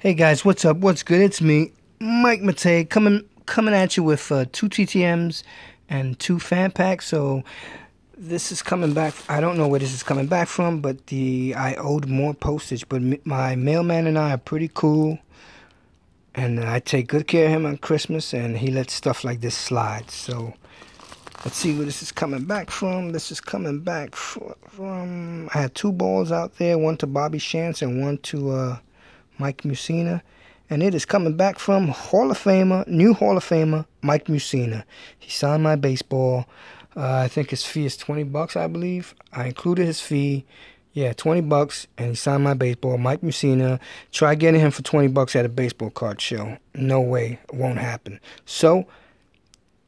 Hey guys, what's up? What's good? It's me, Mike Matei, coming coming at you with uh, two TTMs and two fan packs. So this is coming back. I don't know where this is coming back from, but the I owed more postage. But my mailman and I are pretty cool, and I take good care of him on Christmas, and he lets stuff like this slide. So let's see where this is coming back from. This is coming back from. I had two balls out there, one to Bobby Shantz and one to. Uh, Mike Mussina. And it is coming back from Hall of Famer, new Hall of Famer, Mike Mussina. He signed my baseball. Uh, I think his fee is 20 bucks, I believe. I included his fee. Yeah, 20 bucks, and he signed my baseball. Mike Mussina. Try getting him for 20 bucks at a baseball card show. No way. It won't happen. So,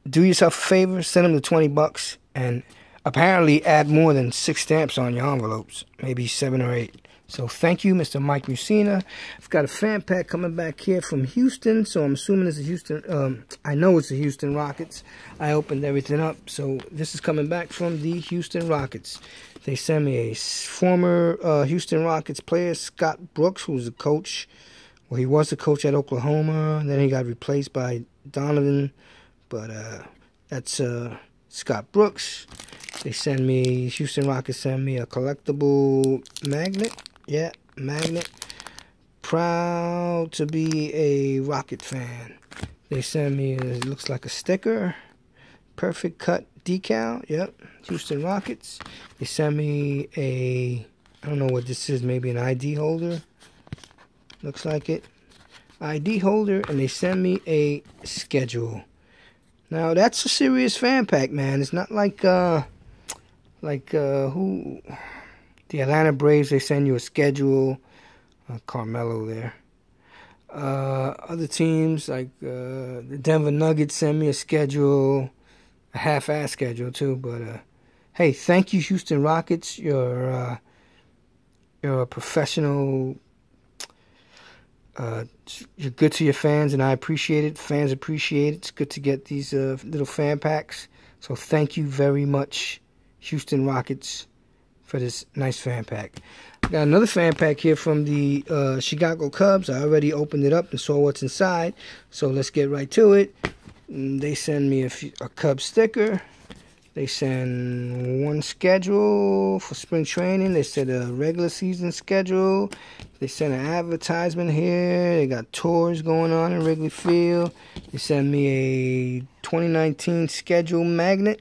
do yourself a favor, send him the 20 bucks, and apparently add more than six stamps on your envelopes. Maybe seven or eight. So thank you, Mr. Mike Mussina. I've got a fan pack coming back here from Houston. So I'm assuming it's a Houston, um, I know it's the Houston Rockets. I opened everything up. So this is coming back from the Houston Rockets. They sent me a former uh, Houston Rockets player, Scott Brooks, who was a coach. Well, he was a coach at Oklahoma. And then he got replaced by Donovan. But uh, that's uh, Scott Brooks. They send me, Houston Rockets send me a collectible magnet yeah, magnet. Proud to be a Rocket fan. They send me, it looks like a sticker. Perfect cut decal. Yep. Houston Rockets. They send me a, I don't know what this is, maybe an ID holder. Looks like it. ID holder. And they send me a schedule. Now, that's a serious fan pack, man. It's not like, uh, like, uh, who the Atlanta Braves, they send you a schedule. Uh, Carmelo there. Uh, other teams like uh, the Denver Nuggets send me a schedule, a half-ass schedule too. But uh, hey, thank you, Houston Rockets. You're uh, you're a professional. Uh, you're good to your fans, and I appreciate it. Fans appreciate it. It's good to get these little fan packs. So thank you very much, Houston Rockets for this nice fan pack. Got another fan pack here from the uh, Chicago Cubs. I already opened it up and saw what's inside. So let's get right to it. Mm, they send me a, a Cub sticker. They send one schedule for spring training. They send a regular season schedule. They send an advertisement here. They got tours going on in Wrigley Field. They send me a 2019 schedule magnet.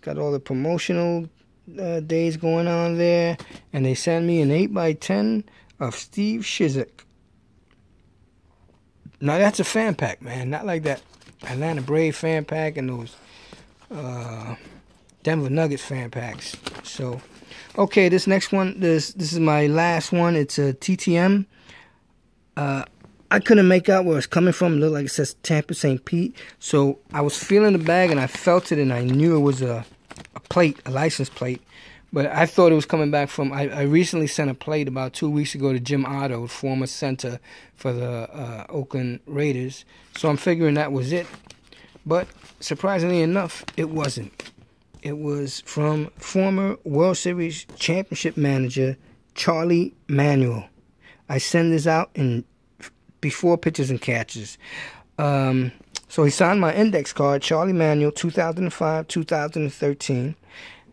Got all the promotional uh, days going on there, and they sent me an 8x10 of Steve Cishek. Now that's a fan pack, man. Not like that Atlanta Brave fan pack and those uh, Denver Nuggets fan packs. So, okay, this next one, this this is my last one. It's a TTM. Uh, I couldn't make out where it's coming from. It looked like it says Tampa St. Pete. So I was feeling the bag and I felt it and I knew it was a plate, a license plate. But I thought it was coming back from. I, I recently sent a plate about two weeks ago to Jim Otto, former center for the uh, Oakland Raiders. So I'm figuring that was it. But surprisingly enough, it wasn't. It was from former World Series championship manager Charlie Manuel. I send this out in before pitches and catches. Um, so he signed my index card, Charlie Manuel, 2005, 2013,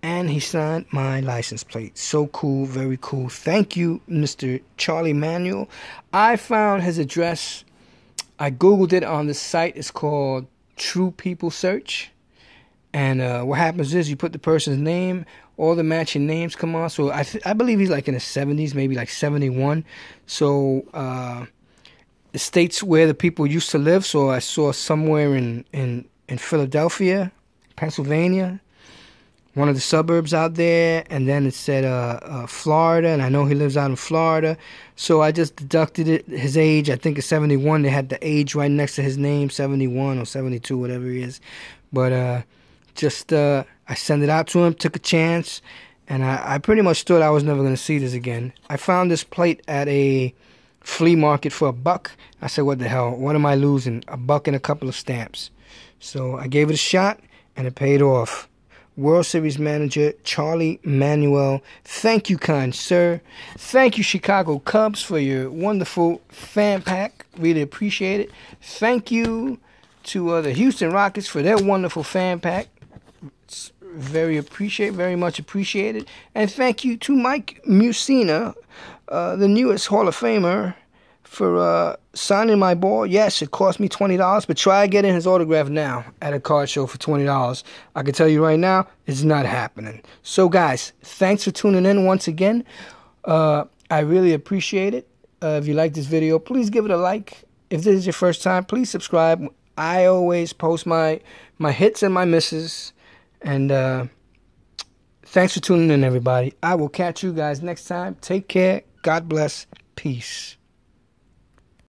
and he signed my license plate. So cool, very cool. Thank you, Mr. Charlie Manuel. I found his address. I googled it on the site. It's called True People Search. And uh, what happens is you put the person's name, all the matching names come on. So I I believe he's like in the 70s, maybe like 71. So uh, states where the people used to live. So I saw somewhere in in in Philadelphia, Pennsylvania, one of the suburbs out there, and then it said uh, uh, Florida, and I know he lives out in Florida. So I just deducted it, his age. I think it's 71. They had the age right next to his name, 71 or 72, whatever he is. But uh, just uh, I sent it out to him, took a chance, and I, I pretty much thought I was never going to see this again. I found this plate at a flea market for a buck. I said, what the hell? What am I losing? A buck and a couple of stamps. So I gave it a shot, and it paid off. World Series manager Charlie Manuel. Thank you, kind sir. Thank you, Chicago Cubs, for your wonderful fan pack. Really appreciate it. Thank you to uh, the Houston Rockets for their wonderful fan pack. It's very appreciate, very much appreciated. And thank you to Mike Mussina, uh, the newest Hall of Famer for uh, signing my ball. Yes, it cost me twenty dollars, but try getting his autograph now at a card show for twenty dollars. I can tell you right now, it's not happening. So, guys, thanks for tuning in once again. Uh, I really appreciate it. Uh, if you like this video, please give it a like. If this is your first time, please subscribe. I always post my my hits and my misses, and uh, thanks for tuning in, everybody. I will catch you guys next time. Take care. God bless. Peace.